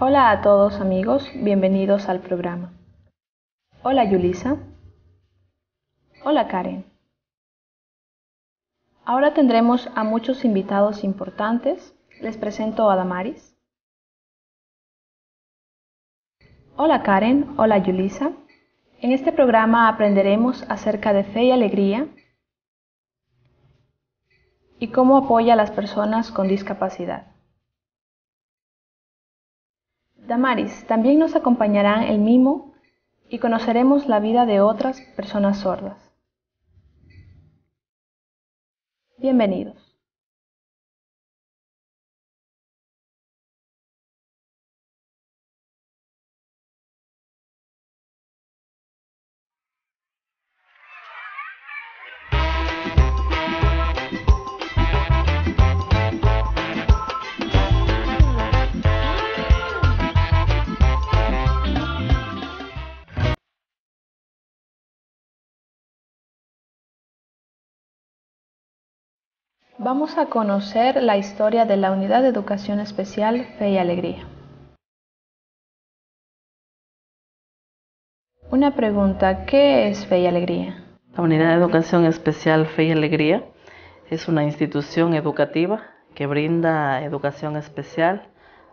Hola a todos amigos, bienvenidos al programa. Hola Yulisa. Hola Karen. Ahora tendremos a muchos invitados importantes. Les presento a Damaris. Hola Karen, hola Yulisa. En este programa aprenderemos acerca de fe y alegría y cómo apoya a las personas con discapacidad. Damaris, también nos acompañarán el mimo y conoceremos la vida de otras personas sordas. Bienvenidos. Vamos a conocer la historia de la Unidad de Educación Especial Fe y Alegría. Una pregunta, ¿qué es Fe y Alegría? La Unidad de Educación Especial Fe y Alegría es una institución educativa que brinda educación especial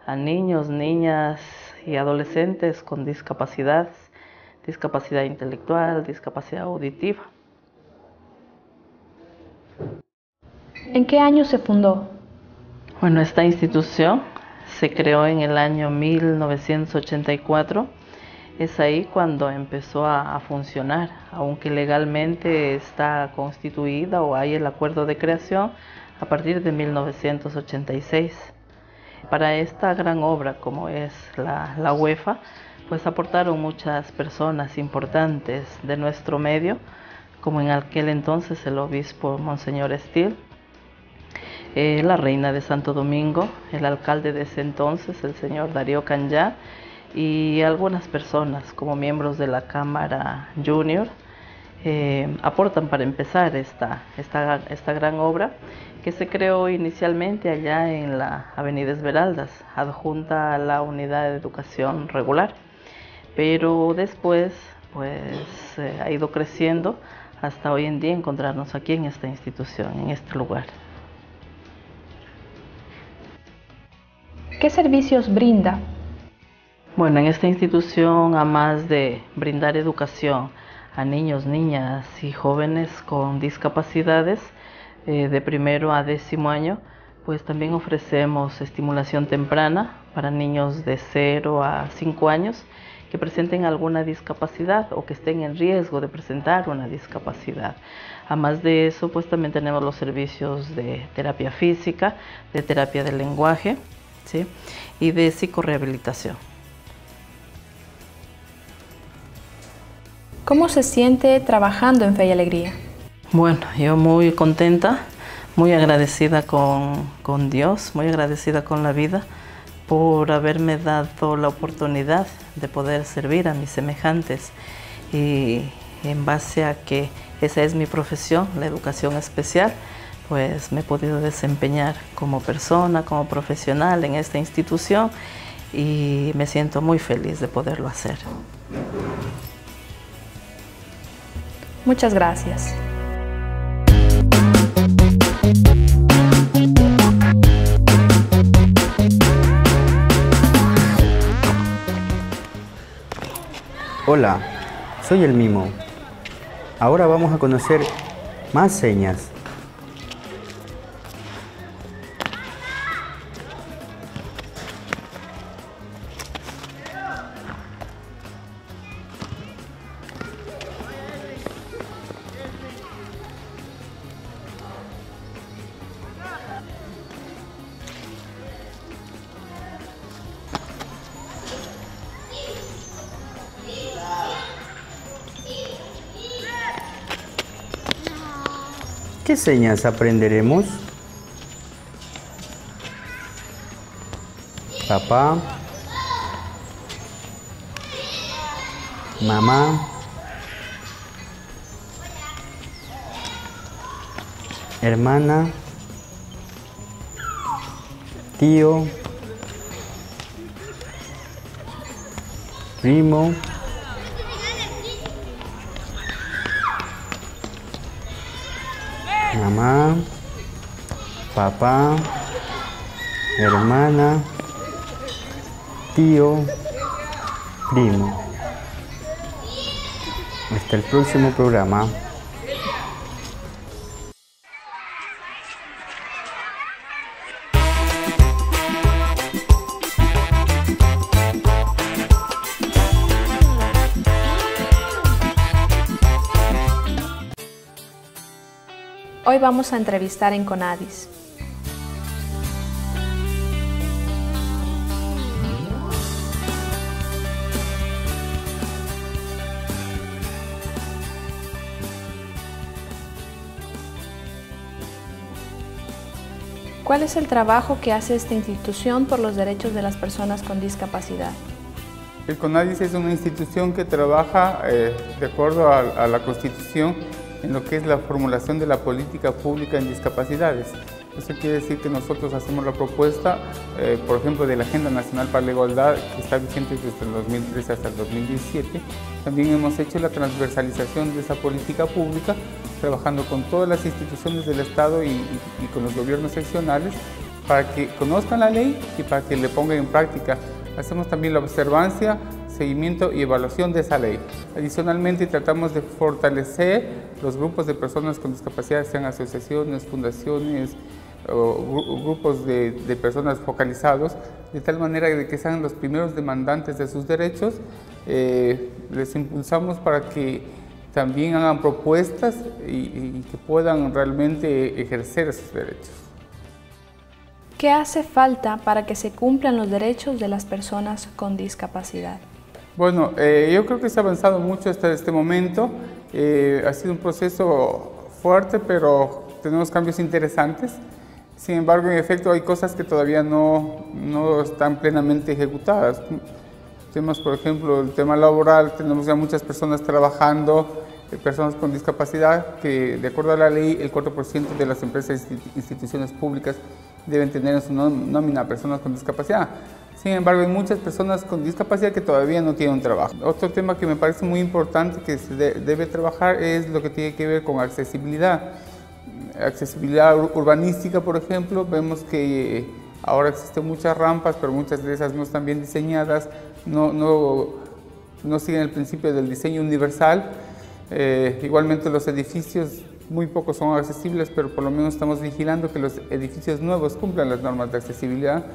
a niños, niñas y adolescentes con discapacidades, discapacidad intelectual, discapacidad auditiva. ¿En qué año se fundó? Bueno, esta institución se creó en el año 1984. Es ahí cuando empezó a, funcionar, aunque legalmente está constituida o hay el acuerdo de creación a partir de 1986. Para esta gran obra como es la, UEFA, pues aportaron muchas personas importantes de nuestro medio, como en aquel entonces el obispo Monseñor Steele, eh, la reina de Santo Domingo, el alcalde de ese entonces, el señor Darío Canyá, y algunas personas como miembros de la Cámara Junior eh, aportan para empezar esta, esta, esta gran obra que se creó inicialmente allá en la Avenida Esmeraldas, adjunta a la Unidad de Educación Regular, pero después pues eh, ha ido creciendo hasta hoy en día encontrarnos aquí en esta institución, en este lugar. ¿Qué servicios brinda? Bueno, en esta institución, a más de brindar educación a niños, niñas y jóvenes con discapacidades eh, de primero a décimo año, pues también ofrecemos estimulación temprana para niños de 0 a 5 años que presenten alguna discapacidad o que estén en riesgo de presentar una discapacidad. Además de eso, pues también tenemos los servicios de terapia física, de terapia del lenguaje, y de psicorehabilitación. ¿Cómo se siente trabajando en Fe y Alegría? Bueno, yo muy contenta, muy agradecida con, con Dios, muy agradecida con la vida por haberme dado la oportunidad de poder servir a mis semejantes y en base a que esa es mi profesión, la educación especial, pues me he podido desempeñar como persona, como profesional en esta institución y me siento muy feliz de poderlo hacer. Muchas gracias. Hola, soy el Mimo. Ahora vamos a conocer más señas ¿Qué señas aprenderemos? Papá, mamá, hermana, tío, primo, mamá, papá, hermana, tío, primo. Hasta el próximo programa. Hoy vamos a entrevistar en Conadis. ¿Cuál es el trabajo que hace esta institución por los derechos de las personas con discapacidad? El CONADIS es una institución que trabaja eh, de acuerdo a, a la Constitución en lo que es la formulación de la política pública en discapacidades. Eso quiere decir que nosotros hacemos la propuesta, eh, por ejemplo, de la Agenda Nacional para la Igualdad, que está vigente desde el 2013 hasta el 2017. También hemos hecho la transversalización de esa política pública, trabajando con todas las instituciones del Estado y, y con los gobiernos seccionales para que conozcan la ley y para que le pongan en práctica. Hacemos también la observancia seguimiento y evaluación de esa ley. Adicionalmente, tratamos de fortalecer los grupos de personas con discapacidad, sean asociaciones, fundaciones, o grupos de, personas focalizados, de tal manera de que sean los primeros demandantes de sus derechos. Eh, les impulsamos para que también hagan propuestas y, y que puedan realmente ejercer esos derechos. ¿Qué hace falta para que se cumplan los derechos de las personas con discapacidad? Bueno, eh, yo creo que se ha avanzado mucho hasta este momento. Eh, ha sido un proceso fuerte, pero tenemos cambios interesantes. Sin embargo, en efecto, hay cosas que todavía no, no están plenamente ejecutadas. Temas, por ejemplo, el tema laboral, tenemos ya muchas personas trabajando, eh, personas con discapacidad, que de acuerdo a la ley, el 4% de las empresas e instituciones públicas deben tener en su nómina personas con discapacidad. Sin embargo, hay muchas personas con discapacidad que todavía no tienen un trabajo. Otro tema que me parece muy importante que se debe trabajar es lo que tiene que ver con accesibilidad. Accesibilidad urbanística, por ejemplo, vemos que ahora existen muchas rampas, pero muchas de esas no están bien diseñadas, no, no, no siguen el principio del diseño universal. Eh, igualmente los edificios muy pocos son accesibles, pero por lo menos estamos vigilando que los edificios nuevos cumplan las normas de accesibilidad.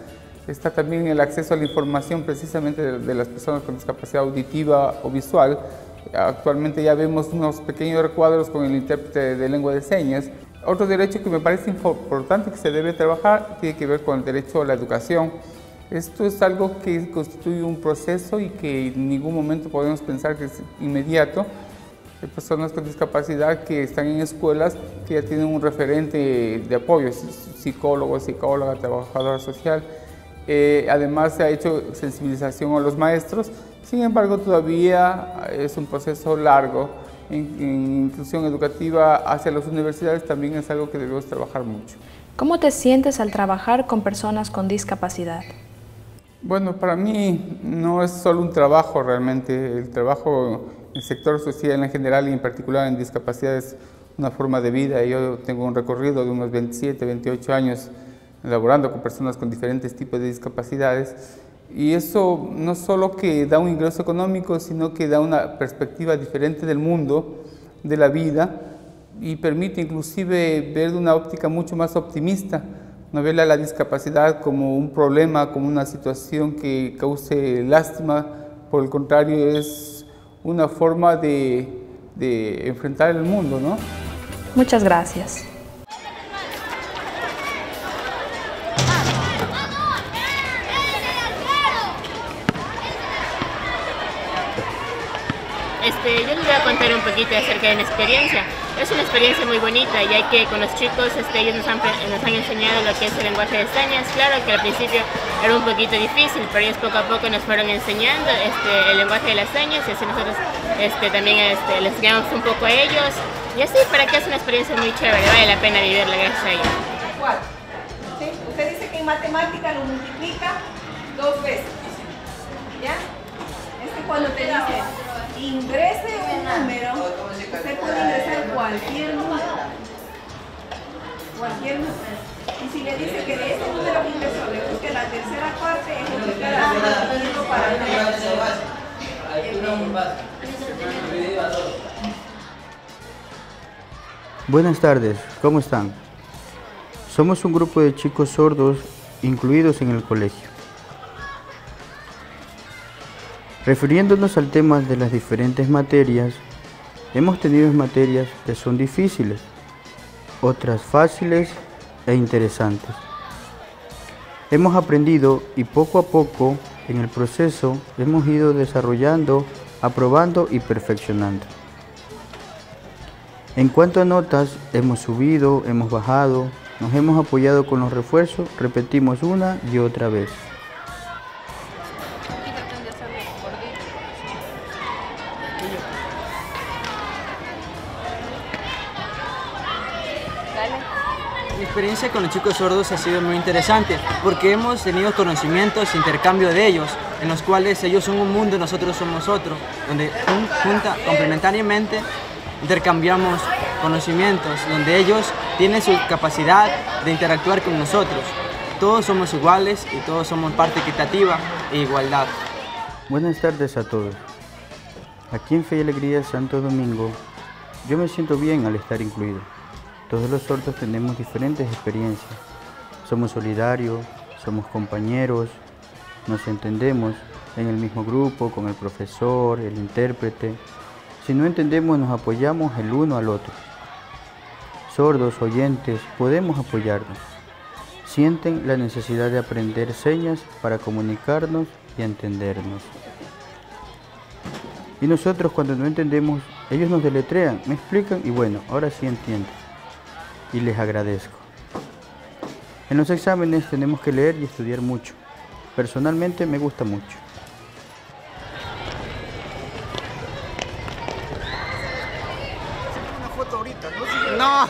Está también el acceso a la información precisamente de, las personas con discapacidad auditiva o visual. Actualmente ya vemos unos pequeños recuadros con el intérprete de lengua de señas. Otro derecho que me parece importante que se debe trabajar tiene que ver con el derecho a la educación. Esto es algo que constituye un proceso y que en ningún momento podemos pensar que es inmediato. Hay personas con discapacidad que están en escuelas que ya tienen un referente de apoyo, psicólogo, psicóloga, trabajadora social. Eh, además se ha hecho sensibilización a los maestros, sin embargo todavía es un proceso largo. En, inclusión educativa hacia las universidades también es algo que debemos trabajar mucho. ¿Cómo te sientes al trabajar con personas con discapacidad? Bueno, para mí no es solo un trabajo realmente, el trabajo en el sector social en general y en particular en discapacidad es una forma de vida. Yo tengo un recorrido de unos 27, 28 años elaborando con personas con diferentes tipos de discapacidades. Y eso no solo que da un ingreso económico, sino que da una perspectiva diferente del mundo, de la vida, y permite inclusive ver de una óptica mucho más optimista, no ver la discapacidad como un problema, como una situación que cause lástima, por el contrario es una forma de, enfrentar el mundo. ¿no? Muchas gracias. Yo les voy a contar un poquito acerca de mi experiencia. Es una experiencia muy bonita, ya que con los chicos este, ellos nos han, nos han enseñado lo que es el lenguaje de señas. Claro que al principio era un poquito difícil, pero ellos poco a poco nos fueron enseñando este, el lenguaje de las señas y así nosotros este, también este, les enseñamos un poco a ellos. Y así, para que es una experiencia muy chévere, vale la pena vivirla gracias a ellos. ¿Cuál? Usted dice que en matemática lo multiplica dos veces. ¿Ya? Este cuando te dice ingrese un número, usted puede ingresar cualquier número. Cualquier número. Y si le dice que de ese número que ingresó le busque la tercera parte, es lo que queda requerido para Buenas tardes, ¿cómo están? Somos un grupo de chicos sordos incluidos en el colegio. Refiriéndonos al tema de las diferentes materias, hemos tenido materias que son difíciles, otras fáciles e interesantes. Hemos aprendido y poco a poco en el proceso hemos ido desarrollando, aprobando y perfeccionando. En cuanto a notas, hemos subido, hemos bajado, nos hemos apoyado con los refuerzos, repetimos una y otra vez. Experiencia con los chicos sordos ha sido muy interesante porque hemos tenido conocimientos, intercambio de ellos, en los cuales ellos son un mundo y nosotros somos otro, donde junta, complementariamente intercambiamos conocimientos, donde ellos tienen su capacidad de interactuar con nosotros. Todos somos iguales y todos somos parte equitativa e igualdad. Buenas tardes a todos. Aquí en Fe y Alegría Santo Domingo, yo me siento bien al estar incluido. Todos los sordos tenemos diferentes experiencias. Somos solidarios, somos compañeros, nos entendemos en el mismo grupo, con el profesor, el intérprete. Si no entendemos, nos apoyamos el uno al otro. Sordos, oyentes, podemos apoyarnos. Sienten la necesidad de aprender señas para comunicarnos y entendernos. Y nosotros cuando no entendemos, ellos nos deletrean, me explican y bueno, ahora sí entiendo y les agradezco. En los exámenes tenemos que leer y estudiar mucho. Personalmente me gusta mucho. Una foto ahorita, ¿no? No.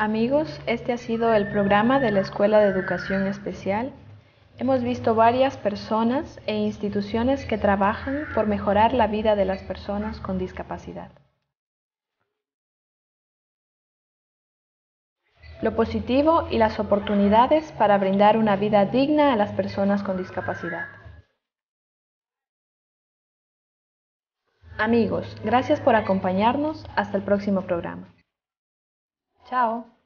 Amigos, este ha sido el programa de la Escuela de Educación Especial. Hemos visto varias personas e instituciones que trabajan por mejorar la vida de las personas con discapacidad. Lo positivo y las oportunidades para brindar una vida digna a las personas con discapacidad. Amigos, gracias por acompañarnos. Hasta el próximo programa. Ciao.